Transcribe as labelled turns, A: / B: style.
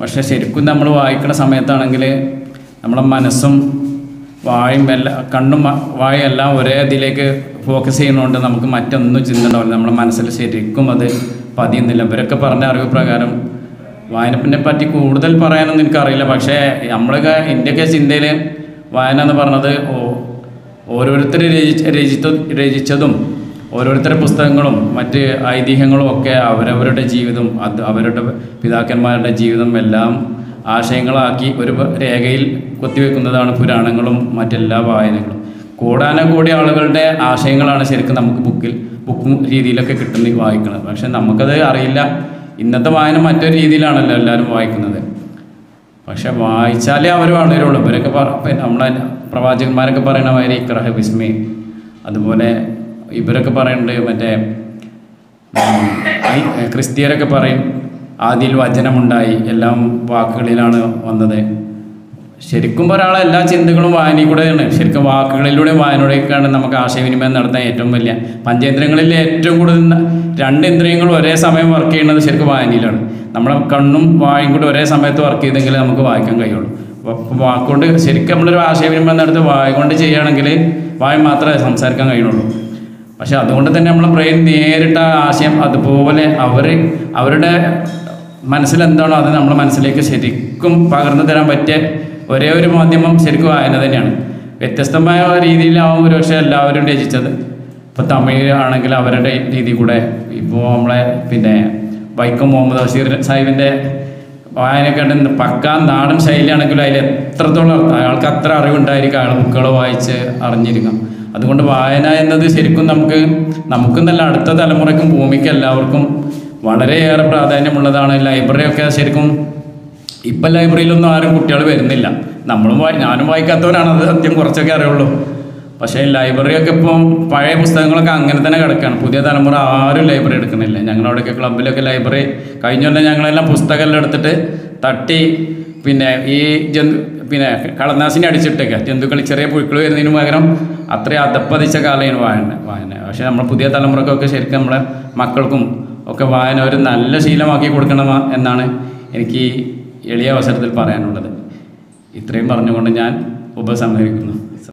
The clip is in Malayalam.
A: പക്ഷേ ശരിക്കും നമ്മൾ വായിക്കുന്ന സമയത്താണെങ്കിൽ നമ്മുടെ മനസ്സും വായും എല്ലാം കണ്ണും വായും എല്ലാം ഒരേ ഇതിലേക്ക് ഫോക്കസ് ചെയ്യുന്നതുകൊണ്ട് നമുക്ക് മറ്റൊന്നും ചിന്ത ഉണ്ടാവില്ല നമ്മുടെ മനസ്സിൽ ശരിക്കും അത് പതിയുന്നില്ല. ഇവരൊക്കെ പറഞ്ഞ അറിവ് പ്രകാരം വായനപ്പിനെ പറ്റി കൂടുതൽ പറയാനൊന്നും എനിക്കറിയില്ല. പക്ഷേ നമ്മളൊക്കെ എന്റെയൊക്കെ ചിന്തയിൽ വായന എന്ന് പറഞ്ഞത് ഓരോരുത്തർ രചിച്ച രചിത്ത രചിച്ചതും ഓരോരുത്തരുടെ പുസ്തകങ്ങളും മറ്റ് ഐതിഹ്യങ്ങളും ഒക്കെ അവരവരുടെ ജീവിതം അത് അവരുടെ പിതാക്കന്മാരുടെ ജീവിതം എല്ലാം ആശയങ്ങളാക്കി ഒരു രേഖയിൽ കൊത്തിവെക്കുന്നതാണ് പുരാണങ്ങളും മറ്റെല്ലാ വായനകളും. കൂടാനും കൂടി ആളുകളുടെ ആശയങ്ങളാണ് ശരിക്കും നമുക്ക് ബുക്കിൽ ബുക്കും രീതിയിലൊക്കെ കിട്ടുന്ന വായിക്കുന്നത്. പക്ഷെ നമുക്കത് അറിയില്ല. ഇന്നത്തെ വായന മറ്റൊരു രീതിയിലാണല്ലോ എല്ലാവരും വായിക്കുന്നത്. പക്ഷെ വായിച്ചാലേ അവർ വളരുള്ളൂ. ഇവരൊക്കെ പറ നമ്മളെ പ്രവാചകന്മാരൊക്കെ പറയണ മാതിരി ഇക്രഹ വിസ്മി അതുപോലെ ഇവരൊക്കെ പറയുന്നുണ്ട് മറ്റേ ക്രിസ്ത്യരൊക്കെ പറയും ആദ്യം വചനമുണ്ടായി എല്ലാം വാക്കുകളിലാണ് വന്നത്. ശരിക്കും ഒരാളെ എല്ലാ ചിന്തകളും വായനയിൽ കൂടെയാണ് ശരിക്കും വാക്കുകളിലൂടെ വായനയിലൂടെയൊക്കെയാണ് നമുക്ക് ആശയവിനിമയം നടത്താൻ ഏറ്റവും വലിയ പഞ്ചേന്ദ്രങ്ങളിൽ ഏറ്റവും കൂടുതൽ രണ്ട് ഇന്ദ്രിയങ്ങൾ ഒരേ സമയം വർക്ക് ചെയ്യുന്നത് ശരിക്കും വായനയിലാണ്. നമ്മുടെ കണ്ണും വായും കൂടി ഒരേ സമയത്ത് വർക്ക് ചെയ്തെങ്കിൽ നമുക്ക് വായിക്കാൻ കഴിയുള്ളൂ. വാക്കുകൊണ്ട് ശരിക്കും നമ്മളൊരു ആശയവിനിമയം നടത്തി വായ കൊണ്ട് ചെയ്യുകയാണെങ്കിൽ വായ മാത്രമേ സംസാരിക്കാൻ കഴിയുള്ളൂ. പക്ഷെ അതുകൊണ്ട് തന്നെ നമ്മളെ ബ്രെയിൻ നേരിട്ട ആ ആശയം അതുപോലെ അവർ അവരുടെ മനസ്സിലെന്താണോ അത് നമ്മുടെ മനസ്സിലേക്ക് ശരിക്കും പകർന്നു തരാൻ പറ്റിയ ഒരേ ഒരു മാധ്യമം ശരിക്കും വായന തന്നെയാണ്. വ്യത്യസ്തമായ രീതിയിലാവും ഒരുപക്ഷെ എല്ലാവരും രചിച്ചത്. ഇപ്പോൾ തമിഴ് ആണെങ്കിൽ അവരുടെ രീതി കൂടെ ഇപ്പോൾ നമ്മളെ പിന്നെ വൈക്കം മുഹമ്മദ് ബഷീർ സാഹിബിന്റെ വായനയൊക്കെ ഉണ്ട്. പക്ക നാടൻ ശൈലിയാണെങ്കിലും അതിൽ എത്രത്തോളം അയാൾക്ക് അത്ര അറിവുണ്ടായിരിക്കും അയാൾ ബുക്കുകൾ വായിച്ച് അറിഞ്ഞിരിക്കാം. അതുകൊണ്ട് വായന എന്നത് ശരിക്കും നമുക്ക് നമുക്കും നല്ല അടുത്ത തലമുറയ്ക്കും ഭൂമിക്ക് എല്ലാവർക്കും വളരെയേറെ പ്രാധാന്യമുള്ളതാണ്. ലൈബ്രറി ഒക്കെ ശരിക്കും ഇപ്പം ലൈബ്രറിയിലൊന്നും ആരും കുട്ടികൾ വരുന്നില്ല. നമ്മളും വായി ഞാനും വായിക്കാത്തവരാണ് അത് സത്യം കുറച്ചൊക്കെ അറിയുള്ളൂ. പക്ഷേ ലൈബ്രറിയൊക്കെ ഇപ്പോൾ പഴയ പുസ്തകങ്ങളൊക്കെ അങ്ങനെ തന്നെ കിടക്കുകയാണ് പുതിയ തലമുറ ആരും ലൈബ്രറി എടുക്കുന്നില്ല. ഞങ്ങളവിടെയൊക്കെ ക്ലബിലൊക്കെ ലൈബ്രറി കഴിഞ്ഞ കൊല്ലം ഞങ്ങളെല്ലാം പുസ്തകമെല്ലാം എടുത്തിട്ട് തട്ടി പിന്നെ ഈ ജന്തു പിന്നെ കളനാശിനി അടിച്ചിട്ടൊക്കെ ജന്തുക്കൾ ചെറിയ പുഴുക്കൾ വരുന്നതിന് പകരം അത്രയും അതപ്പതിച്ച കാലമാണ് വായന വായന. പക്ഷേ നമ്മൾ പുതിയ തലമുറക്കൊക്കെ ശരിക്കും നമ്മളെ മക്കൾക്കും ഒക്കെ വായന ഒരു നല്ല ശീലമാക്കി കൊടുക്കണം എന്നാണ് എനിക്ക് എളിയ അവസരത്തിൽ പറയാനുള്ളത്. ഇത്രയും പറഞ്ഞുകൊണ്ട് ഞാൻ ഉപസംഹരിക്കുന്നു.